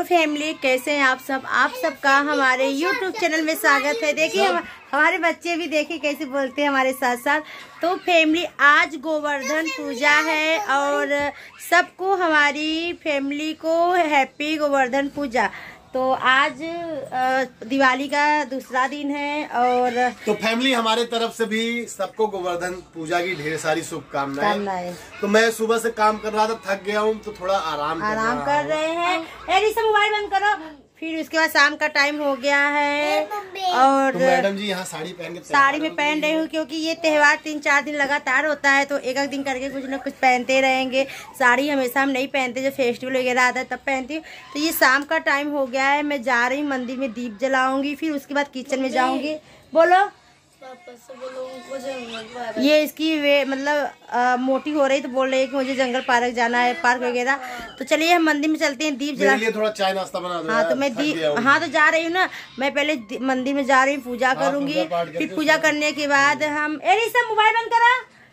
Hello family कैसे हैं आप सब? आप सबका हमारे यूट्यूब चैनल में स्वागत है। देखिए हम, हमारे बच्चे भी देखिए कैसे बोलते हैं हमारे साथ साथ। तो फैमिली आज गोवर्धन पूजा है और सबको हमारी फैमिली को हैप्पी गोवर्धन पूजा। तो आज दिवाली का दूसरा दिन है और तो फैमिली हमारे तरफ़ से भी सबको गोवर्धन पूजा की ढेर सारी शुभकामनाएँ। तो मैं सुबह से काम कर रहा था थक गया हूँ तो थोड़ा आराम आराम कर, कर रहे हैं। मोबाइल बंद करो। फिर उसके बाद शाम का टाइम हो गया है। और तो मैडम जी यहाँ साड़ी पहन के साड़ी में पहन रही हूँ क्योंकि ये त्यौहार तीन चार दिन लगातार होता है तो एक एक दिन करके कुछ ना कुछ पहनते रहेंगे। साड़ी हमेशा हम नहीं पहनते जब फेस्टिवल वगैरह आता है तब पहनती हूँ। तो ये शाम का टाइम हो गया है मैं जा रही हूँ मंदिर में दीप जलाऊँगी फिर उसके बाद किचन में जाऊँगी। बोलो। ये इसकी वे मतलब आ, मोटी हो रही तो बोल रही है कि मुझे जंगल पार्क जाना है पार्क वगैरह। तो चलिए हम मंदिर में चलते हैं दीप जला थोड़ा चाय नाश्ता बना दो हाँ तो मैं थक दी गया हूँ। हाँ तो जा रही हूँ ना। मैं पहले मंदिर में जा रही हूँ पूजा हाँ, करूँगी। फिर पूजा करने के बाद हम अरे सब मोबाइल बंद करा।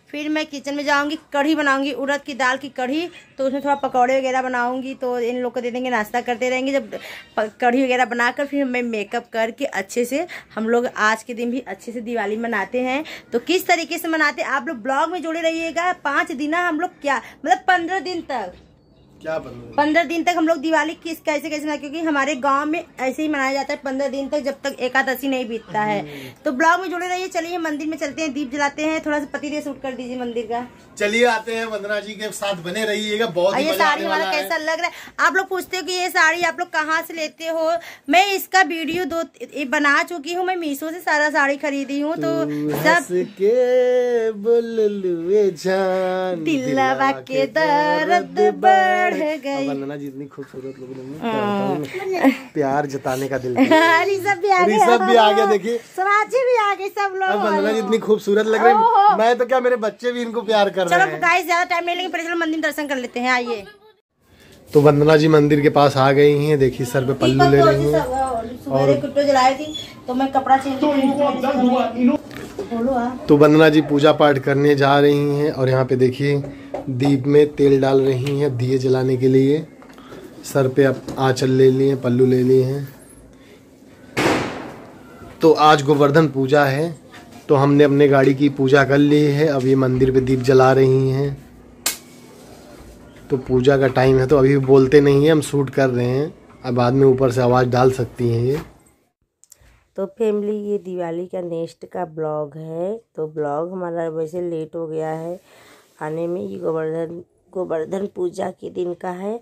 फिर मैं किचन में जाऊँगी, कढ़ी बनाऊँगी, उड़द की दाल की कढ़ी तो उसमें थोड़ा पकौड़े वगैरह बनाऊँगी तो इन लोग को दे देंगे नाश्ता करते रहेंगे, जब कढ़ी वगैरह बनाकर फिर मैं मेकअप करके अच्छे से हम लोग आज के दिन भी अच्छे से दिवाली मनाते हैं। तो किस तरीके से मनाते हैं? आप लोग ब्लॉग में जुड़े रहिएगा, पाँच दिन हम लोग क्या मतलब पंद्रह दिन तक। क्या पंद्रह दिन तक हम लोग दिवाली किस कैसे कैसे मनाए? क्योंकि हमारे गाँव में ऐसे ही मनाया जाता है पंद्रह दिन तक जब तक एकादशी नहीं बीतता है। तो ब्लॉग में जुड़े रहिए चलिए मंदिर में चलते हैं दीप जलाते हैं थोड़ा सा पति शूट कर दीजिए मंदिर का। चलिए आते हैं वंदना जी के साथ बने रहिएगा बहुत ये साड़ी हमारा कैसा लग रहा है? आप लोग पूछते हो कि ये साड़ी आप लोग कहाँ से लेते हो? मैं इसका वीडियो दो बना चुकी हूँ मैं मीशो से सारा साड़ी खरीदी हूँ तो सब के बोल जान दिलवा के दर्द बढ़ गई वंदना जी इतनी खूबसूरत लोग प्यार जताने का दिल ऋषभ भी आ गए। ऋषभ भी आ गया देखिए। समाजी भी आ गए सब लोग। वंदना जी इतनी खूबसूरत लग रही है। मैं तो क्या मेरे बच्चे भी इनको प्यार कर रहे हैं। गाइस ज़्यादा टाइम नहीं लेंगे पहले चलो मंदिर दर्शन कर लेते हैं आइए। तो वंदना जी मंदिर के पास आ गई हैं देखिए सर पे पल्लू ले रही हैं। थी तो मैं कपड़ा चेंज आ तो वंदना जी पूजा पाठ करने जा रही हैं और यहाँ पे देखिए दीप में तेल डाल रही हैं दिए जलाने के लिए। सर पे अब आंचल ले लिए हैं, पल्लू ले लिए हैं। तो आज गोवर्धन पूजा है तो हमने अपने गाड़ी की पूजा कर ली है। अब ये मंदिर पे दीप जला रही हैं। तो पूजा का टाइम है तो अभी बोलते नहीं है, हम शूट कर रहे हैं। अब बाद में ऊपर से आवाज़ डाल सकती हैं ये। तो फैमिली, ये दिवाली का नेक्स्ट का ब्लॉग है। तो ब्लॉग हमारा वैसे लेट हो गया है। आने में ये गोवर्धन गोवर्धन पूजा के दिन का है।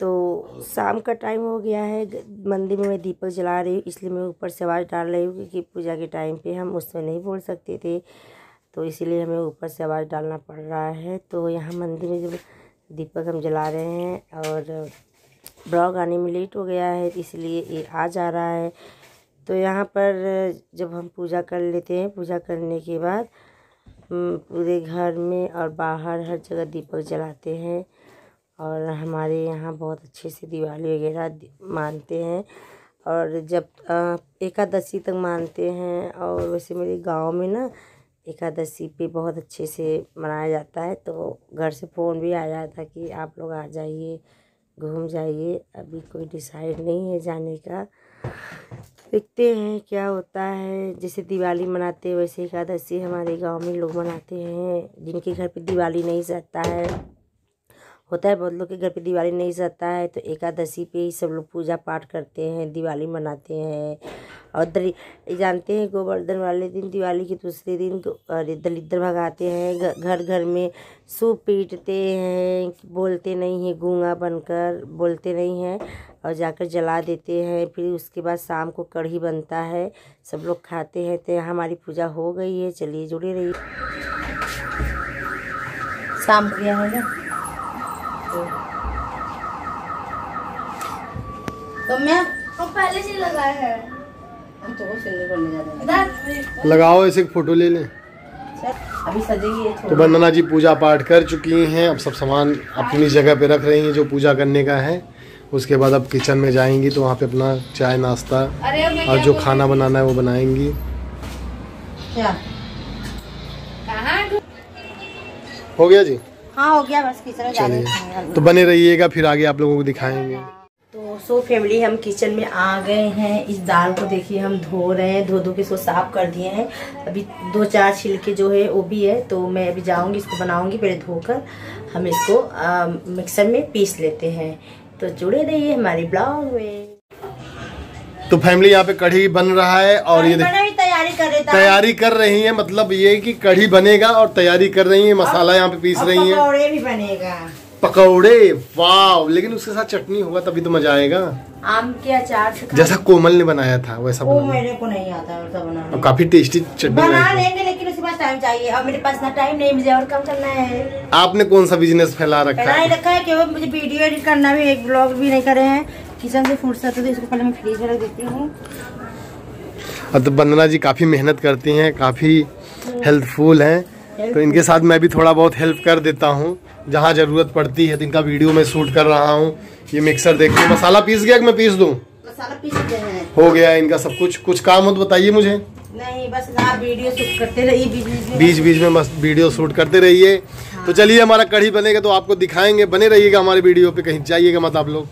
तो शाम का टाइम हो गया है मंदिर में मैं दीपक जला रही हूँ, इसलिए मैं ऊपर से आवाज़ डाल रही हूँ क्योंकि पूजा के टाइम पे हम उसमें नहीं बोल सकते थे। तो इसीलिए हमें ऊपर से आवाज़ डालना पड़ रहा है। तो यहाँ मंदिर में जब दीपक हम जला रहे हैं और ब्लॉग आने में लेट हो गया है, इसलिए ये आ जा रहा है। तो यहाँ पर जब हम पूजा कर लेते हैं, पूजा करने के बाद पूरे घर में और बाहर हर जगह दीपक जलाते हैं और हमारे यहाँ बहुत अच्छे से दिवाली वगैरह मानते हैं। और जब एकादशी तक मानते हैं और वैसे मेरे गाँव में ना एकादशी पे बहुत अच्छे से मनाया जाता है तो घर से फ़ोन भी आया था कि आप लोग आ जाइए, घूम जाइए। अभी कोई डिसाइड नहीं है जाने का। देखते हैं क्या होता है। जैसे दिवाली मनाते हैं, वैसे एकादशी हमारे गाँव में लोग मनाते हैं, जिनके घर पे दिवाली नहीं सहता है। होता है बहुत लोग के घर पे दिवाली नहीं सहता है तो एकादशी पे ही सब लोग पूजा पाठ करते हैं, दिवाली मनाते हैं। और दली जानते हैं गोवर्धन वाले दिन दिवाली के दूसरे दिन दलिद्र भगाते हैं घर घर में सूप पीटते हैं, बोलते नहीं हैं, गूँगा बनकर बोलते नहीं हैं और जाकर जला देते हैं। फिर उसके बाद शाम को कढ़ी बनता है, सब लोग खाते हैं तो हमारी पूजा हो गई है, चलिए जुड़े रहिए। शाम को गया है ना तो मैं हम पहले से लगाए हैं। हम तो वो करने जा रहे हैं। लगाओ ऐसे फ़ोटो ले लें। अभी सजेगी ये तो वंदना जी पूजा पाठ कर चुकी हैं। अब सब सामान अपनी जगह पे रख रही हैं जो पूजा करने का है। उसके बाद अब किचन में जाएँगी तो वहाँ पे अपना चाय नाश्ता और जो खाना बनाना है वो बनाएँगी। क्या? हो गया जी? हाँ हो गया बस किचन चलिए। तो बने रहिएगा फिर आगे आप लोगों को दिखाएँगे। तो सो फैमिली हम किचन में आ गए हैं। इस दाल को देखिए हम धो रहे हैं। धो धो के इसको साफ़ कर दिए हैं। अभी दो चार छिलके जो है वो भी है। तो मैं अभी जाऊँगी इसको बनाऊँगी पहले धोकर हम इसको आ, मिक्सर में पीस लेते हैं। तो जुड़े रहिए हमारे ब्लॉग में। तो फैमिली यहाँ पे कढ़ी बन रहा है और ये देख- बना भी तैयारी कर रहे है मतलब ये कि कढ़ी बनेगा और तैयारी कर रही है मसाला यहाँ पे पीस रही है। पकौड़े भी बनेगा। पकौड़े? वाव लेकिन उसके साथ चटनी होगा तभी तो मज़ा आएगा। आम के अचार से जैसा कोमल ने बनाया था वैसा वो मेरे को नहीं आता वैसा और काफ़ी टेस्टी चटनी बना लेंगे लेकिन उसके पास टाइम चाहिए। और मेरे पास ना टाइम नहीं मुझे और काम करना है। आपने कौन सा बिज़नेस फैला रखा पहला ही रखा है कि वो मुझे वीडियो एडिट करना भी एक ब्लॉग भी नहीं करे हैं। किचन से फुर्सत है तो इसको पहले मैं फ्रीज में रख देती हूँ। और तो वंदना जी काफ़ी मेहनत करती हैं काफ़ी हेल्पफुल हैं। तो इनके साथ मैं भी थोड़ा बहुत हेल्प कर देता हूँ जहाँ ज़रूरत पड़ती है तो इनका वीडियो मैं शूट कर रहा हूँ ये मिक्सर देखिए मसाला पीस गया कि मैं पीस दूँ? मसाला पीस देते हैं। हो गया इनका सब कुछ। कुछ काम हो तो बताइए मुझे। नहीं बस आप वीडियो शूट करते रहिए बीच बीच में बीच बीच में बस वीडियो शूट करते रहिए। हाँ। तो चलिए हमारा कढ़ी बनेगा तो आपको दिखाएँगे। बने रहिएगा हमारे वीडियो पे कहीं जाइएगा मत आप लोग।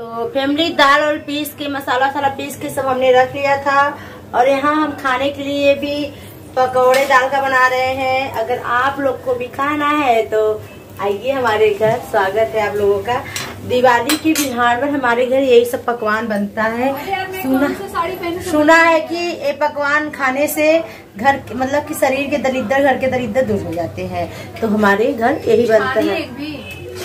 तो फैमिली दाल और पीस के मसाला वसाला पीस के सब हमने रख लिया था। और यहाँ हम खाने के लिए भी पकौड़े दाल का बना रहे हैं। अगर आप लोग को भी खाना है तो आइए हमारे घर। स्वागत है आप लोगों का। दिवाली की बिहार में हमारे घर यही सब पकवान बनता है। सुना सुना है कि ये पकवान खाने से घर मतलब कि शरीर के दरिद्र घर के दरिद्र दूर हो जाते हैं। तो हमारे घर यही बनता है।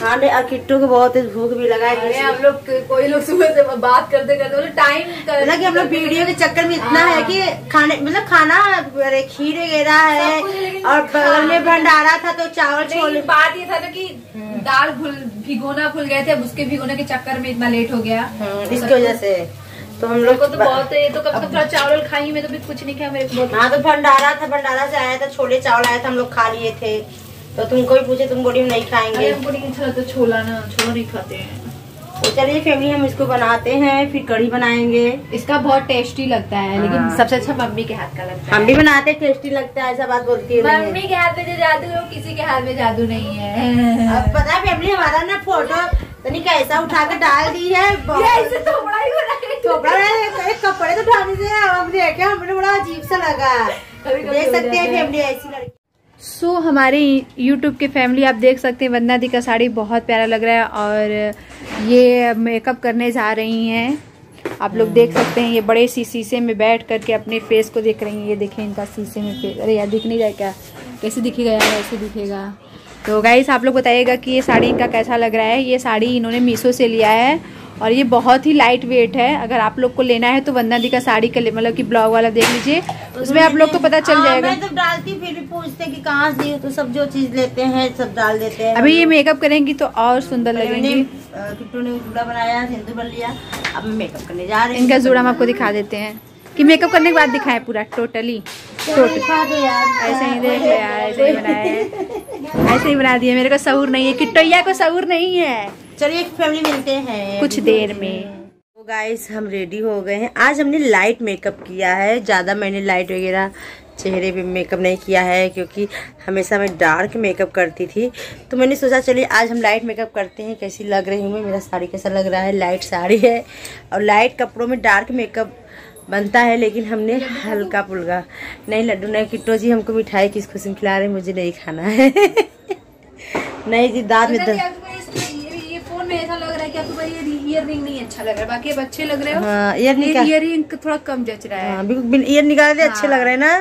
हाँ नहीं, और किट्टू को बहुत भूख भी लगा है। हम लोग कोई लोग सुबह से बात करते करते मतलब टाइम मतलब कि हम लोग वीडियो के चक्कर में इतना है कि खाने मतलब खाना अरे खीर वगैरह है है, और बगल में भंडारा था तो चावल छोले बात ये था ना कि दाल भूल भिगोना भूल गए थे अब उसके भिगोने के चक्कर में इतना लेट हो गया। हम्म, इसकी वजह से। तो हम लोग को तो बहुत ये तो कभी थोड़ा चावल खाई मैं तो भी कुछ नहीं खाया मेरे को हाँ तो भंडारा था भंडारा से आया था छोले चावल आया था हम लोग खा लिए थे। तो तुमको भी पूछे तुम बोली हम नहीं खाएँगे। हमको नहीं अच्छा लगता छोला ना छोला नहीं खाते हैं। तो चलिए फैमिली हम इसको बनाते हैं फिर कढ़ी बनाएँगे। इसका बहुत टेस्टी लगता है लेकिन सबसे अच्छा मम्मी के हाथ का लगता है। हम भी बनाते हैं टेस्टी लगता है ऐसा बात बोलती है मम्मी के हाथ में जो जादू है वो किसी के हाथ में जादू नहीं है। अब पता है फैमिली हमारा ना फ़ोटो तनी कैसा उठा के डाल दी है तो ही है। कपड़ा एक कपड़े तो उठाने से हम देखे हमने बड़ा अजीब सा लगा। देख सकते हैं है। फैमिली ऐसी लड़की सो so, हमारे यूट्यूब के फैमिली आप देख सकते हैं वंदना दी का साड़ी बहुत प्यारा लग रहा है और ये मेकअप करने जा रही हैं। आप लोग देख सकते हैं ये बड़े सी शीशे में बैठ करके अपने फेस को देख रही हैं। ये देखें इनका शीशे में फेस अरे यार दिख नहीं रहा क्या? कैसे दिखेगा यार? ऐसे दिखेगा। तो गाइस आप लोग बताइएगा कि ये साड़ी इनका कैसा लग रहा है? ये साड़ी इन्होंने मीशो से लिया है। और ये बहुत ही लाइट वेट है। अगर आप लोग को लेना है तो वंदना दी का साड़ी का मतलब कि ब्लॉग वाला देख लीजिए। उसमें आप लोग को पता चल हाँ, जाएगा। मैं तो डालती फिर भी पूछते कि कहाँ से तो सब जो चीज़ लेते हैं सब डाल देते हैं। अभी ये मेकअप करेंगी तो और सुंदर लगेंगी। किट्टू ने जूड़ा बनाया सिंदूर बन लिया अब मेकअप करने जा रही हूँ। इनका जूड़ा हम आपको दिखा देते हैं। कि मेकअप करने के बाद दिखाएँ पूरा टोटली यार। ऐसे ही देख लो यार ऐसे ही बनाया है। ऐसे ही बना दिया। मेरे को सहूर नहीं है किट्टोया को सहूर नहीं है। चलिए फैमिली मिलते हैं। कुछ देर में। तो गाइस हम रेडी हो गए हैं। आज हमने लाइट मेकअप किया है। ज़्यादा मैंने लाइट वगैरह चेहरे पे मेकअप नहीं किया है क्योंकि हमेशा मैं डार्क मेकअप करती थी। तो मैंने सोचा चलिए आज हम लाइट मेकअप करते हैं। कैसी लग रही हूँ मैं? मेरा साड़ी कैसा लग रहा है? लाइट साड़ी है। और लाइट कपड़ों में डार्क मेकअप बनता है लेकिन हमने हल्का पुल्का नहीं लड्डू नहीं किट्टो जी हमको मिठाई किस खुशी में खिला रहे हैं, मुझे नहीं खाना है। नहीं जी दाँत में दर्द। लग रहा है। बाकी अब अच्छे लग रहे हो? हाँ ईयर निकाल ईयर रिंग थोड़ा कम जच रहा है। हाँ बिल्कुल ईयर निकाल दे अच्छे लग रहे हैं ना?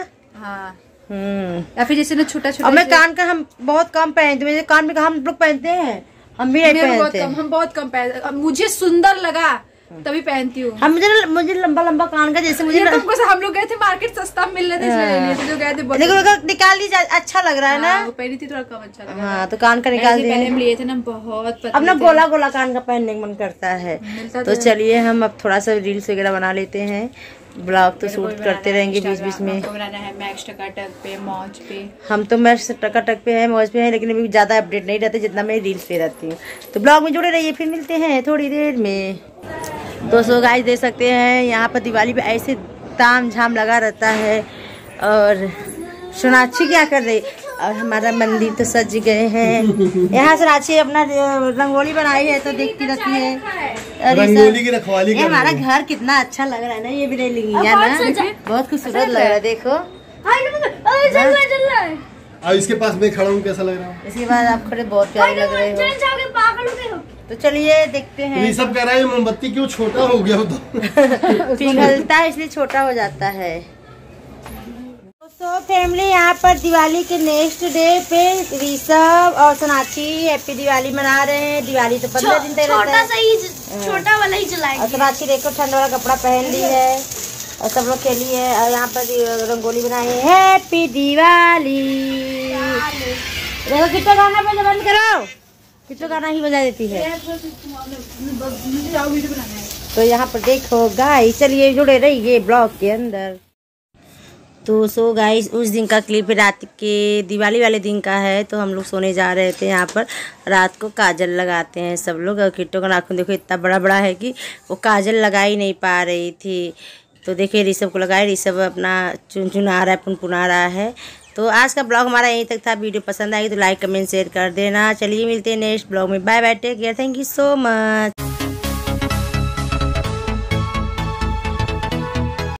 हाँ। हम्म। या फिर जैसे ना छोटा छोटा मैं कान का हम बहुत कम पहनते मेरे कान में हम लोग पहनते हैं हम भी नहीं मेरे बहुत पहनते कम हम बहुत कम पहनते मुझे सुंदर लगा। तभी पहनती हूँ। हम मुझे मुझे लंबा लंबा कान का जैसे मुझे तुमको से हम लोग गए थे मार्केट सस्ता मिल रहे थे इसलिए ले लिए थे जो गए थे देखो निकाल लीजिए अच्छा लग रहा है ना? हाँ, पहनी थी थोड़ा कम अच्छा लगा हाँ तो कान का निकाल पहले दिए हम लिए थे ना बहुत अब ना गोला गोला कान का पहनने का मन करता है। तो चलिए हम अब थोड़ा सा रील्स वगैरह बना लेते हैं। ब्लॉग तो शूट करते रहेंगे बीच बीच में। मैक्स टकाटक हम तो मैं टका टक पे है मौज पे है लेकिन अभी ज़्यादा अपडेट नहीं रहते जितना मैं रील्स पे रहती हूँ। तो ब्लॉग में जुड़े रहिए फिर मिलते हैं थोड़ी देर में। दोस्तों गाइस देख सकते हैं। यहाँ पर दिवाली पे ऐसे ताम झाम लगा रहता है और सोनाक्षी क्या कर रही? और हमारा मंदिर तो सज गए हैं। यहाँ सोनाक्षी अपना रंगोली बनाई है तो देखती रहती है। रंगोली की रखवाली ये हमारा घर कितना अच्छा लग रहा है ना ये भी है ना। बहुत खूबसूरत लग रहा है देखो। अब इसके पास मैं खड़ा हूँ कैसा लग रहा है? इसके बाद आप खड़े बहुत प्यारे लग रहे हो। तो चलिए देखते हैं। ये सब कह रहा है मोमबत्ती क्यों छोटा हो गया तो पिघलता है इसलिए छोटा हो जाता है। तो फैमिली यहाँ पर दिवाली के नेक्स्ट डे पे ऋषभ और सोनाक्षी हैप्पी दिवाली मना रहे हैं। दिवाली तो पंद्रह दिन तक रहता है। छोटा वाला ही चलाएँगे और सोनाक्षी देखो ठंड वाला कपड़ा पहन ली है और सब लोग खेली है और यहाँ पर रंगोली बनाई है। हैप्पी दिवाली। देखो कितना गाना बजा बंद करो। कितना गाना ही बजा देती है। तो यहाँ पर देखो गाइस चलिए जुड़े रहिए ब्लॉग के अंदर। तो सो गाइस उस दिन का क्लिप रात के दिवाली वाले दिन का है तो हम लोग सोने जा रहे थे यहाँ पर। रात को काजल लगाते हैं सब लोग और किट्टो का नाखून देखो इतना बड़ा बड़ा है कि वो काजल लगा ही नहीं पा रही थी। तो देखिए ऋषभ को लगाए ऋषभ अपना चुन चुना रहा है पुनपुना रहा है। तो आज का ब्लॉग हमारा यहीं तक था। वीडियो पसंद आई तो लाइक, कमेंट, शेयर कर देना। चलिए मिलते हैं नेक्स्ट ब्लॉग में। Bye bye take care. Thank you so much.